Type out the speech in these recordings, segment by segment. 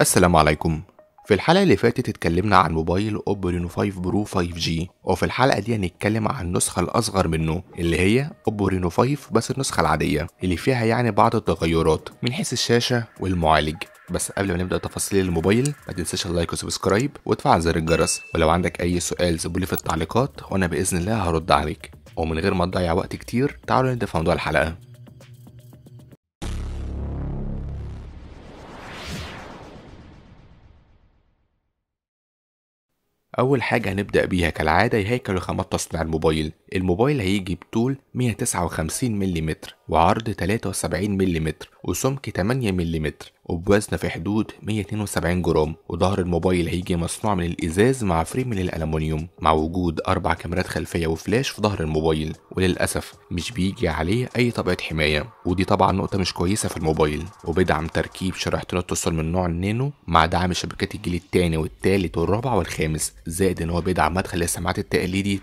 السلام عليكم. في الحلقة اللي فاتت اتكلمنا عن موبايل اوبو رينو 5 برو 5G وفي الحلقة دي هنتكلم عن النسخة الأصغر منه اللي هي اوبو رينو 5 بس النسخة العادية اللي فيها يعني بعض التغيرات من حيث الشاشة والمعالج. بس قبل ما نبدأ تفاصيل الموبايل ما تنساش ال like و subscribe وتفعل زر الجرس. ولو عندك أي سؤال سيبولي في التعليقات وأنا بإذن الله هرد عليك. ومن غير ما تضيع وقت كتير تعالوا نبدأ في موضوع الحلقة. أول حاجة هنبدأ بيها كالعادة هي هيكل وخامات تصنيع الموبايل. الموبايل هيجي بطول 159 ملم وعرض 73 ملم وسمك 8 ملم وبوزن في حدود 172 جرام وظهر الموبايل هيجي مصنوع من الإزاز مع frame من الألمنيوم مع وجود أربع كاميرات خلفية وفلاش في ظهر الموبايل وللأسف مش بيجي عليه أي طبقة حماية. ودي طبعا نقطة مش كويسة في الموبايل وبيدعم تركيب شريحتين اتصال من نوع النانو مع دعم شبكات الجيل الثاني والثالث والرابع والخامس زائد إن هو بيدعم مدخل السماعات التقليدي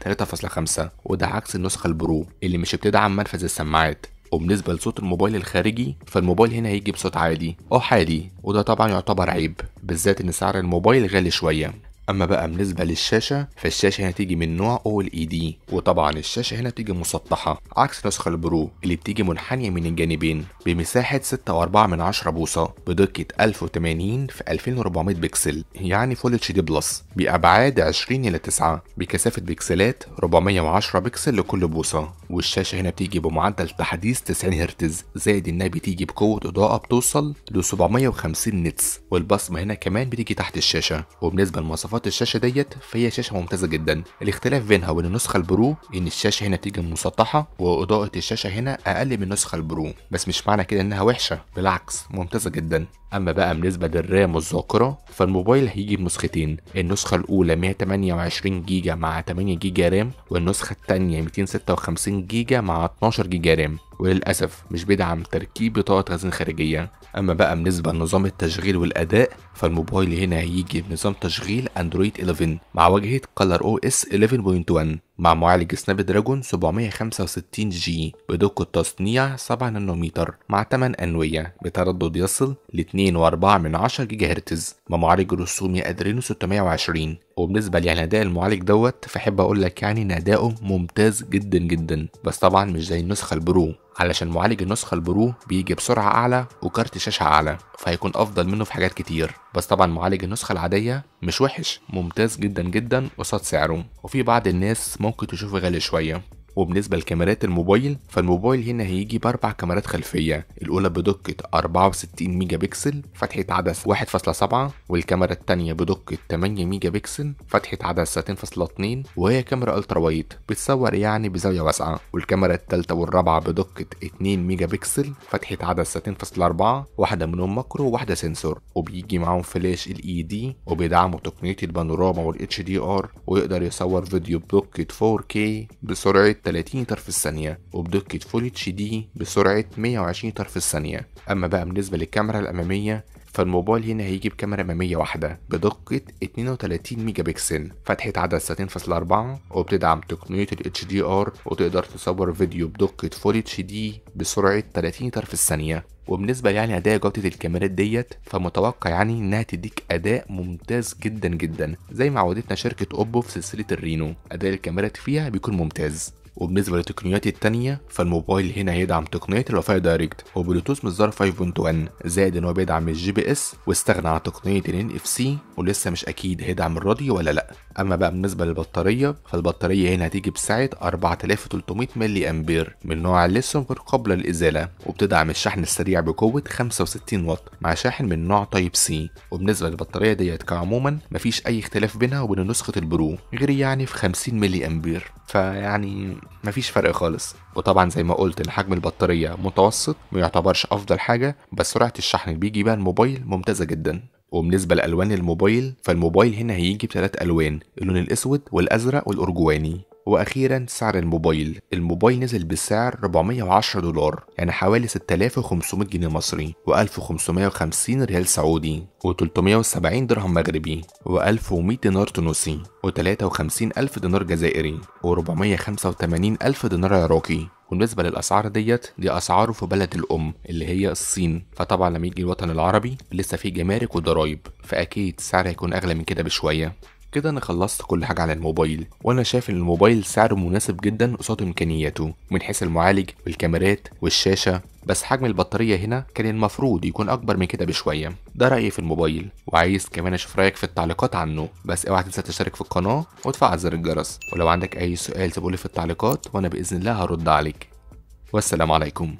3.5 وده عكس النسخة ال Pro اللي مش بتدعم منفذ السماعات. وبالنسبة لصوت الموبايل الخارجي فالموبايل هنا هيجي بصوت عادي. آه عادي وده طبعا يعتبر عيب بالذات إن سعر الموبايل غالي شوية. أما بقى بالنسبة للشاشة فالشاشة هنا تيجي من نوع OLED. وطبعا الشاشة هنا بتيجي مسطحة عكس النسخه ال Pro اللي بتيجي منحنية من الجانبين بمساحة 6.4 من 10 بوصة بدقة 1080 في 2400 بكسل يعني Full HD Plus بأبعاد 20 إلى 9 بكثافة بكسلات 410 بكسل لكل بوصة. والشاشة هنا بتيجي بمعدل تحديث 90 هرتز زائد إنها بتيجي بقوة إضاءة بتوصل ل 750 nits والبصمة هنا كمان بتيجي تحت الشاشة. وبالنسبة لمواصفات مواصفات الشاشة ديت فهي شاشة ممتازة جدا. الاختلاف بينها وبين النسخة ال Pro إن الشاشة هنا تيجي مسطحة وإضاءة الشاشة هنا أقل من النسخة ال Pro. بس مش معنى كده إنها وحشة بالعكس ممتازة جدا. أما بقى بالنسبة لل RAM والذاكرة فالموبايل هيجي بنسختين. النسخة الأولى 128 جيجا مع 8 جيجا RAM والنسخة التانية 256 جيجا مع 12 جيجا RAM. وللأسف مش بيدعم تركيب بطاقة تخزين خارجية. أما بقى بالنسبة لنظام التشغيل والأداء فالموبايل هنا هيجي بنظام تشغيل أندرويد 11 مع واجهة OS 11.1 مع معالج Snapdragon 765G بدقة تصنيع 7 نانومتر مع 8 أنوية بتردد يصل ل 2.4 من 10 جيجا هرتز مع معالج رسومي Adreno 620 وبالنسبة يعني أداء المعالج دوت فأحب أقول لك يعني إن أداؤه ممتاز جدا جدا. بس طبعا مش زي النسخة ال Pro. علشان معالج النسخة ال Pro بيجي بسرعة أعلى وكارت شاشة أعلى فهيكون أفضل منه في حاجات كتير. بس طبعا معالج النسخة العادية مش وحش ممتاز جدا جدا قصاد سعره. وفي بعض الناس que toujours verra le choyant. وبالنسبة لكاميرات الموبايل فالموبايل هنا هيجي بأربع كاميرات خلفية الأولى بدقة 64 ميجا بكسل فتحة عدسة 1.7 والكاميرا التانية بدقة 8 ميجا بكسل فتحة عدسة 2.2 وهي كاميرا ultra wide بتصور يعني بزاوية واسعة والكاميرا التالتة والرابعة بدقة 2 ميجا بكسل فتحة عدسة 2.4 واحدة منهم macro وواحدة sensor وبيجي معاهم flash LED وبيدعموا تقنية البانوراما وال HDR ويقدر يصور فيديو بدقة 4K بسرعة 30 إطار في الثانية وبدقة Full HD بسرعة 120 إطار في الثانية. أما بقى بالنسبة للكاميرا الأمامية فالموبايل هنا هيجي بكاميرا أمامية واحدة بدقة 32 ميجا بكسل فتحة عدسة 2.4 وبتدعم تقنية ال HDR وتقدر تصور فيديو بدقة Full HD بسرعة 30 إطار في الثانية. وبالنسبة يعني أداء جودة الكاميرات ديت فمتوقع يعني إنها تديك أداء ممتاز جدا جدا زي ما عودتنا شركة أوبو في سلسلة ال Reno. أداء الكاميرات فيها بيكون ممتاز. وبالنسبة للتقنيات التانية فالموبايل هنا هيدعم تقنية ال Wi-Fi Direct وبلوتوث إصدار 5.1 زائد إن هو بيدعم ال GPS واستغنى عن تقنية ال NFC ولسه مش أكيد هيدعم الراديو ولا لأ. أما بقى بالنسبة للبطارية فالبطارية هنا هتيجي بسعة 4300 ملي أمبير من نوع الليثيوم غير قابلة للازالة وبتدعم الشحن السريع بقوة 65 واط مع شاحن من نوع Type-C وبالنسبة للبطارية ديت كعموما مفيش أي اختلاف بينها وبين نسخة ال Pro غير يعني في 50 ملي أمبير. فيعني مفيش فرق خالص. وطبعا زي ما قلت ان حجم البطارية متوسط ما يعتبرش أفضل حاجة بس سرعة الشحن اللي بيجي بيها الموبايل ممتازة جدا. وبالنسبة لألوان الموبايل فالموبايل هنا هيجي بثلاث ألوان اللون الأسود والأزرق والأرجواني وأخيرا سعر الموبايل. الموبايل نزل بسعر 410 دولار يعني حوالي 6500 جنيه مصري و1550 ريال سعودي و370 درهم مغربي و1100 دينار تونسي و53 ألف دينار جزائري و485 ألف دينار عراقي. وبالنسبة للأسعار ديت دي أسعاره في بلد الأم اللي هي الصين. فطبعا لما يجي الوطن العربي لسه فيه جمارك وضرايب. فأكيد السعر هيكون أغلى من كده بشوية. كده أنا خلصت كل حاجة على الموبايل وأنا شايف إن الموبايل سعره مناسب جدا قصاد إمكانياته من حيث المعالج والكاميرات والشاشة بس حجم البطارية هنا كان المفروض يكون أكبر من كده بشوية. ده رأيي في الموبايل وعايز كمان أشوف رأيك في التعليقات عنه بس اوعى تنسى تشترك في القناة وتفعل زر الجرس. ولو عندك أي سؤال سيبولي في التعليقات وأنا بإذن الله هرد عليك. والسلام عليكم.